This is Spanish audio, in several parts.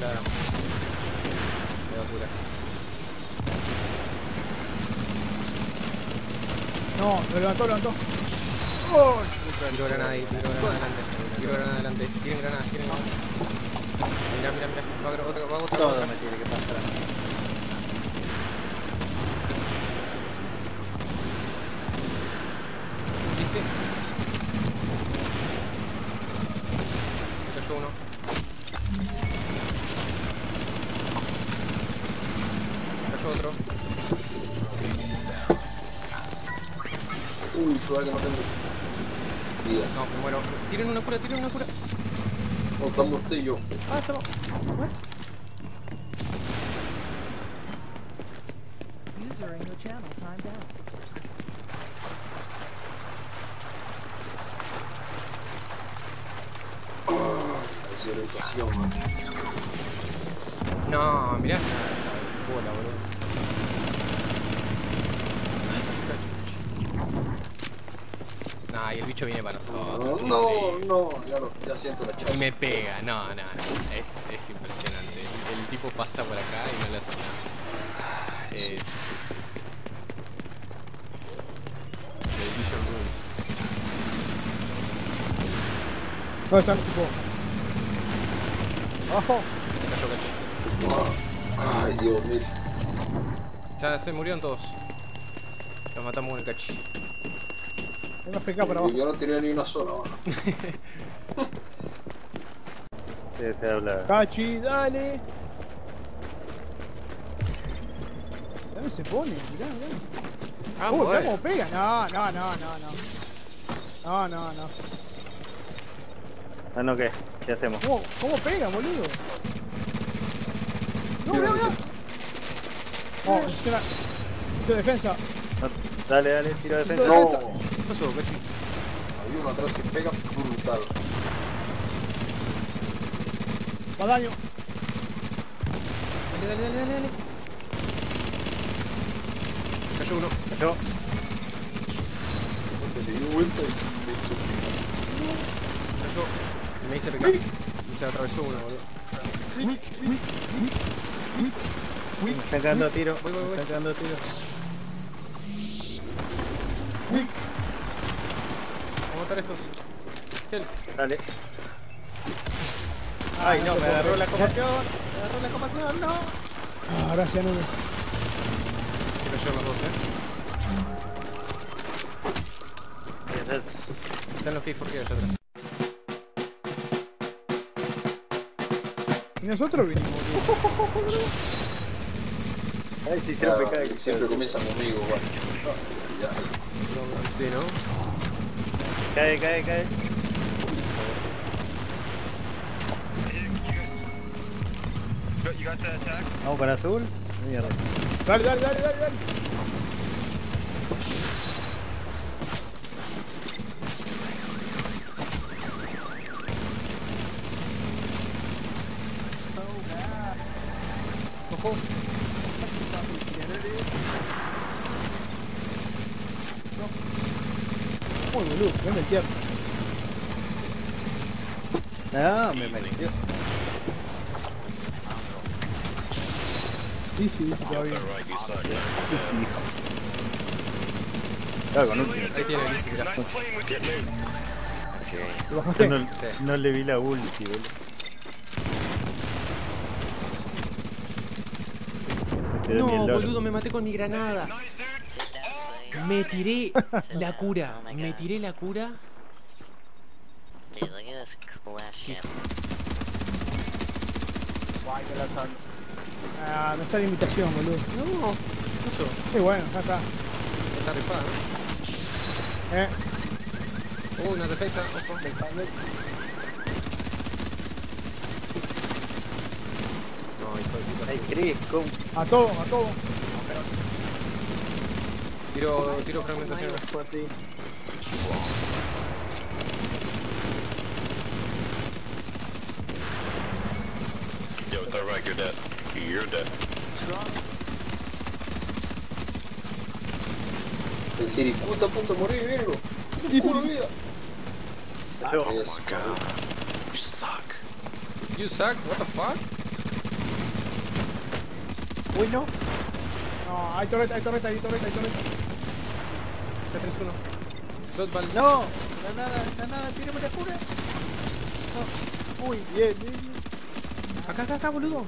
la... La locura. No, lo levantó, lo levantó. ¡Oh! Tiro granada ahí, tiro granada adelante. Tiro granada adelante. Tiren granadas, tiren granadas. Mira, mira, mira. Va a otra, va a otra. Todo me tiene que pasar. ¿Viste? Me cayó uno. Otro. Uy, suave que no tengo vida. No, me muero. Tiren una cura, tiren una cura. No, estamos usted y yo. Ah, estamos. User in your channel timed out. No, mirá esa, esa bola, boludo. Nah, y el bicho viene para nosotros. No, no, ya, lo, ya siento la Y chaza. me pega, no, no, no. Es, es impresionante. El, el tipo pasa por acá y no le hace nada. Es. El. Tipo. Abajo. Me cayó cachi. Ay, Dios, mire. Ya se murieron todos. Los matamos con el cachi. Tengo PK para abajo. Yo no tiré ni una sola, mano. Se, se habla. Cachi, dale. ¿Dónde se pone? Mirá, mirá. Ah, Uh, mirá cómo pega. No, no, no, no, no. No, no, no. Ah, no, ¿qué? ¿Qué hacemos? ¿Cómo, cómo pega, boludo? No, mirá, mirá. Oh. Necesito defensa. Dale, dale, tiro de defensa. No, defensa. ¿Qué pasó, cachi? hay uno atrás que pega brutal. Más daño. Dale, dale, dale, dale, dale. Cayó uno. Yo, Porque se dio vuelta y me hizo Cayó. Me hice PK. Y se atravesó uno, boludo. Me están cagando tiro. Voy, voy, voy. Me están cagando tiro. Vamos a matar a estos. Gel. Dale. Ay, no, me agarró la combatión. Me agarró la combatión, no. Ah, gracias, Nuno. Se cayó los dos, eh. Están los K4 que atrás. Si nosotros vinimos. Ay, sí, Claro, siempre cae. y siempre comienza conmigo, igual. Ya. Sí, ¿no? Cae, cae, cae. Vamos con azul. Mierda. Dale, dale, dale, dale, dale. Ojo. Boludo, me metí. Ah, me metió. Easy, easy, todavía. Claro, con último. Ahí tiene el Easy, mirá. ¿Lo bajaste? no, Sí. no le vi la ulti, boludo. No, boludo, me maté con mi granada. Me tiré la cura. Me tiré la cura. Dude, look at this cool ass. Ah, me sale invitación, boludo. No, ¿qué pasó? Sí, bueno, ya está. Está rifada, ¿no? Eh, Uh, una defensa, ojo. No, hijo de puta. Ay, Chris, ¿cómo? a todo, a todo. Tiro, tiro fragmentación. Fue así. Yo, alright, you're dead. You're dead. El Jericu está a punto de morir. Easy. Pura vida. Oh my god. You suck. You suck, what the fuck? Bueno. No, hay torreta, hay torreta, hay torreta, hay torreta. T31. Sotval. No. Granada, granada, tírame la cura. No. Uy, bien, bien, bien. Acá, acá, acá, boludo.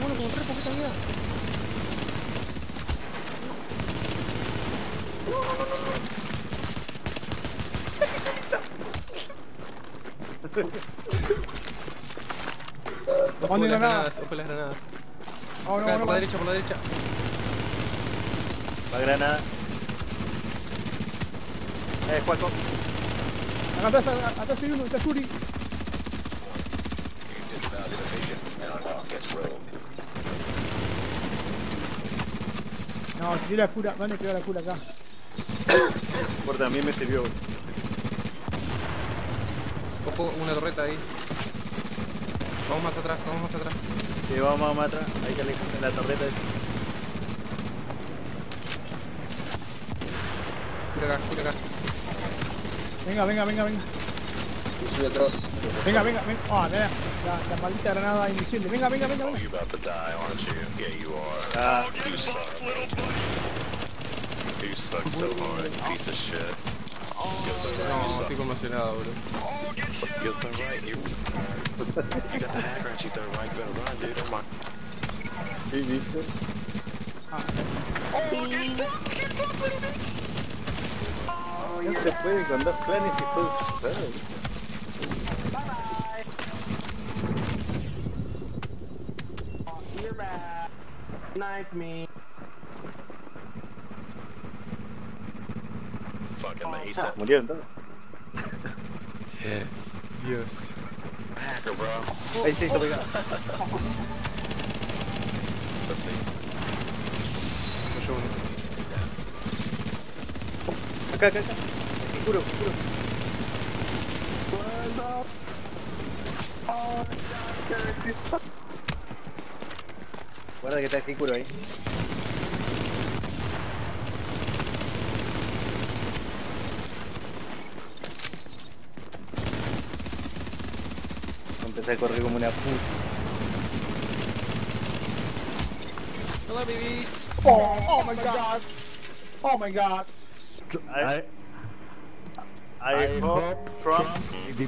Bueno, como re poquita vida. Ojo Manden las granadas. ojo las granadas. No, Acá, no, por no. la derecha, por la derecha. Va granada. Eh, Juaco. Acá atrás, acá atrás hay uno, está Shuri. No, tiré la cura, van a tirar la cura acá. Por también me sirvió. Ojo, una torreta ahí. Vamos más atrás, vamos más atrás. Sí, vamos a matar. Hay que alejar la torreta. Cura acá, cura acá. Venga, venga, venga, venga. Yo soy atrás. Venga, venga, venga. Ah, mira, la, la maldita granada invisible. Venga, venga, venga, Oh, venga. you about to die, aren't you? Yeah, you are. Ah, You suck. You suck so hard, piece of shit. No, estoy conmocionado, bro. You're the right. You, you got the hacker and she's the right. You better run, dude. Oh my. sí, viste. No se puede con dos planes y fue You're back. Nice me. Fucking amazing. Murieron todos. Dios. Hacker, bro. Ahí sí, está pegado. Let's see. Cayó uno. Acá, acá, acá. Seguro, seguro. Guarda que está el Kikuro ahí. Empecé a correr como una puta. Hola, babies. Oh, oh my god. Oh my god. I, I, hope Trump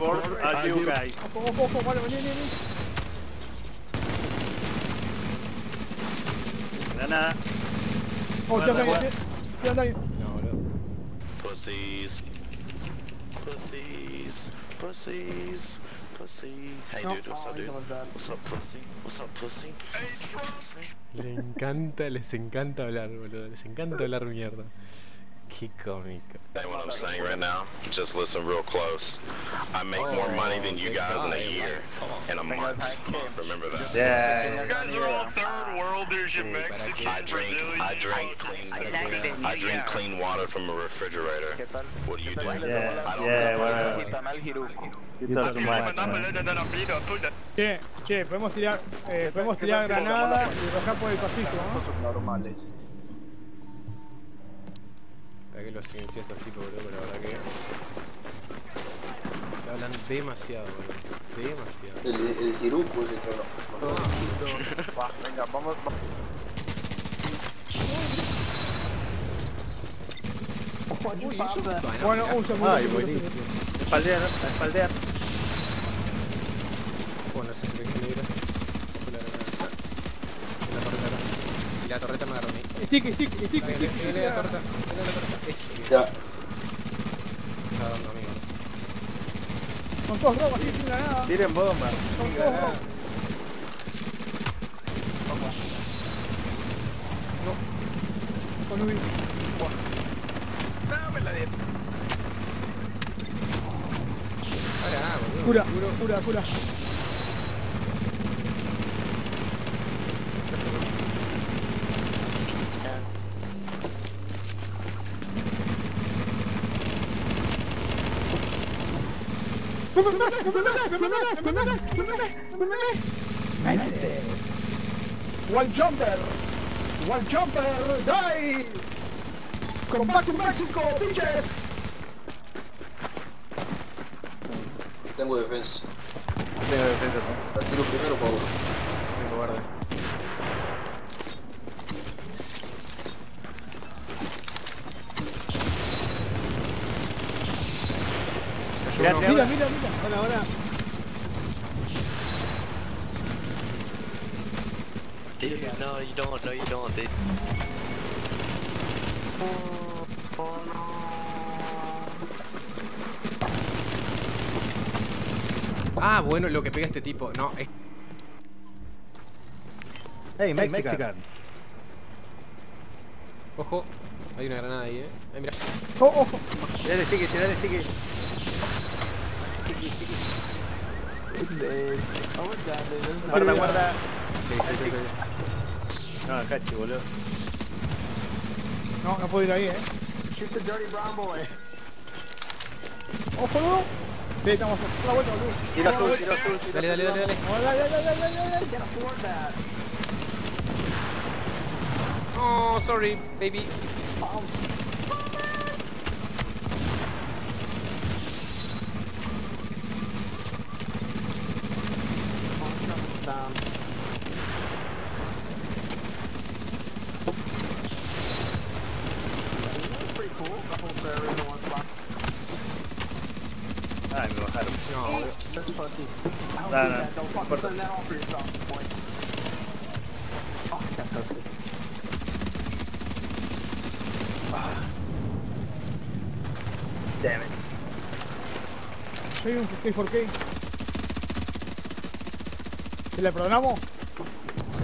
all you guys. Ojo, ojo, ojo, vale, vení, vení, vení. Granada. Oh, Guarda, ya está guarda. ahí, ya está ahí. No, boludo. Pussies. Pussies. Pussies. Pussy. Hey, No. dude. What's up, dude? What's up, pussy? What's up, pussy? Pussy. Le encanta, les encanta hablar, boludo. Les encanta hablar mierda. Qué cómico. Say what I'm saying right now. Just listen real close. I make more money than you guys in a year, in a month. Remember that. Yeah. You guys are all third worlders. You're Mexican, I drink, I drink clean, I drink clean water from a refrigerator. What do you do? Yeah, I don't yeah, know. bueno. Quita tu madre. Che, che, podemos tirar, eh, podemos tirar granada y bajar por el pasillo, ¿no? La que los silencié a estos tipos, boludo, pero la verdad que. Hablan demasiado, boludo. Demasiado. El, el Hiruko ese trono. Va, venga, vamos. Uy, eso. Bueno, uy, se murió. Ay, se buenísimo. se. Espaldear, espaldear. Bueno, no sé si me negra. La torreta acá. Y la torreta me agarró a mí. Stick, stick, stick, stick, dale, la torreta. Dale la torreta. Eso, Ya. Está dando, amigo. Son todos robos, así, sin granada. Tiren bomba. Son todos robos. No. Con un... Pará, boludo. Cura, cura, cura. One jumper! One jumper! Die! Come back to Mexico, bitches! Tengo defensa. Tengo defensa, ¿no? La tiro primero, Pablo. Tengo guarda. Buena. Dude, no, you don't, no, you don't, dude. Ah, bueno, lo que pega este tipo. No, es... Hey, Mexican. Ojo. Hay una granada ahí, eh. Ay, mira. Oh, ojo. Tirale sticky, tirale sticky. Guarda, guarda. No, cachi, boludo. No, no puedo ir ahí, eh. Shoot the dirty brown boy. Ojo, no. Sí, estamos a la vuelta, boludo. Tiro azul, tiro azul. Dale, dale, dale, dale. Dale, dale, dale, dale, dale. Can't afford that. Oh, sorry, baby. Down. That's pretty cool. Couple of berries in one spot. Ay, me bajaron. No, That's pussy. I don't No, no, that. Don't fucking send that off for yourself, boy. Oh. Damn it. Soy un 4K. ¿Se le perdonamos?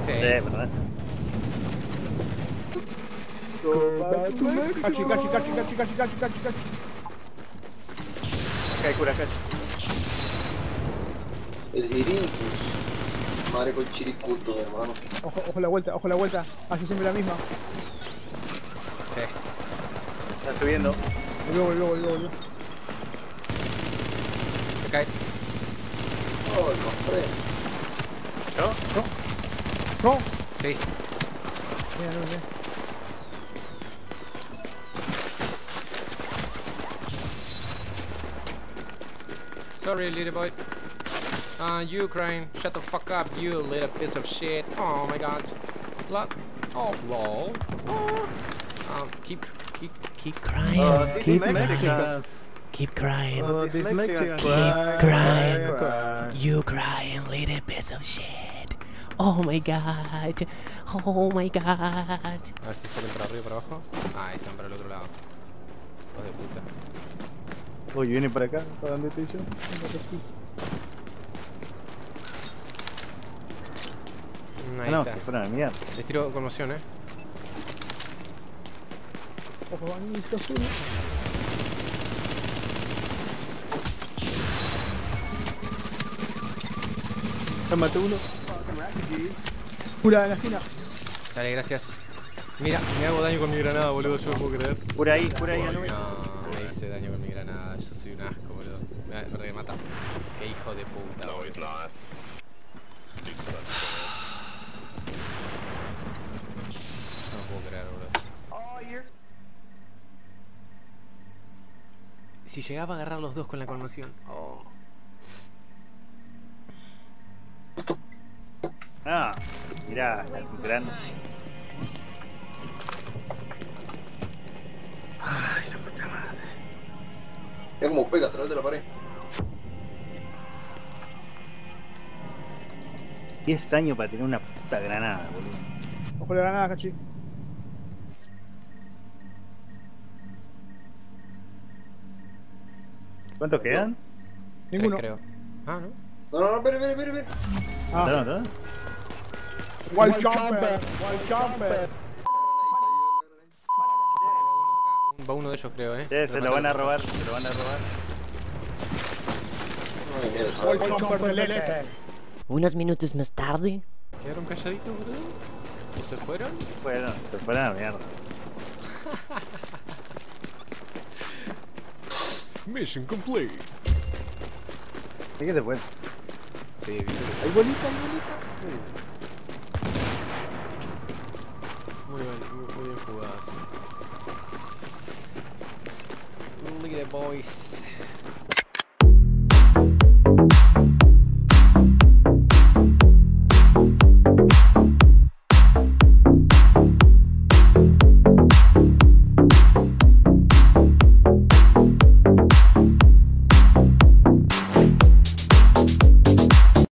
Sí, verdad. Cachi, cachi, cachi, cachi, cachi, cachi, cachi, cachi. Hay cura, cachi. El Irincus. Madre con chiricuto, hermano. Ojo, ojo la vuelta, ojo la vuelta. Hace siempre la misma. Sí. Está subiendo. Volvió, volvió, volvió, volvió. Se cae. Oh, compré. No. Sí. Mira, no, mira. Sorry, little boy. Uh, you crying. Shut the fuck up, you little piece of shit. Oh my god. Look. Oh, lol. Oh. Um, keep, keep, keep crying. Oh, keep Mexican. keep crying. Oh, this Mexican. Keep crying. You crying, little piece of shit. Oh my god. Oh my god. A ver si salen para arriba y para abajo. Ah, están para el otro lado. Hijos de puta. Uy, viene para acá. ¿Para dónde estoy yo? Mm, Ahí no, está. que fuera la mierda. Les tiro conmoción, eh. Ya maté uno. Pura en la esquina. Dale, gracias. Mira, me hago daño con mi granada, boludo. Yo no puedo creer. Cura ahí, cura ahí. No, hice daño con mi granada. Yo soy un asco, boludo. Me me remata. Qué hijo de puta. No, boludo. he's not. Dude sucks balls. No puedo creer, boludo. Si llegaba a agarrar los dos con la conmoción. Oh. Ah, mirá, gran. Como pega a través de la pared. 10 años para tener una puta granada, boludo. Ojo la granada, cachi. ¿Cuántos quedan? Ninguno. Tres, creo. Ah, ¿no? No, no, no, espere, espere, espere, espere. Ah, ¿No, no? Wild Jumper. Wild Jumper. Va uno de ellos, creo, eh. Sí, se lo van a robar, se lo van a robar. Unos minutos más tarde. ¿Quedaron calladitos, boludo? ¿O se fueron? Bueno, se fueron a la mierda. Mission complete. ¿De qué se fue? Sí, viste. ¿Hay bolita, hay bolita? Muy bien, muy, muy bien jugadas. Look boys.